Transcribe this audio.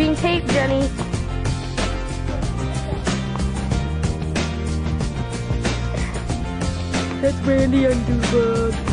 Green tape, Jenny. That's Randy Underwood.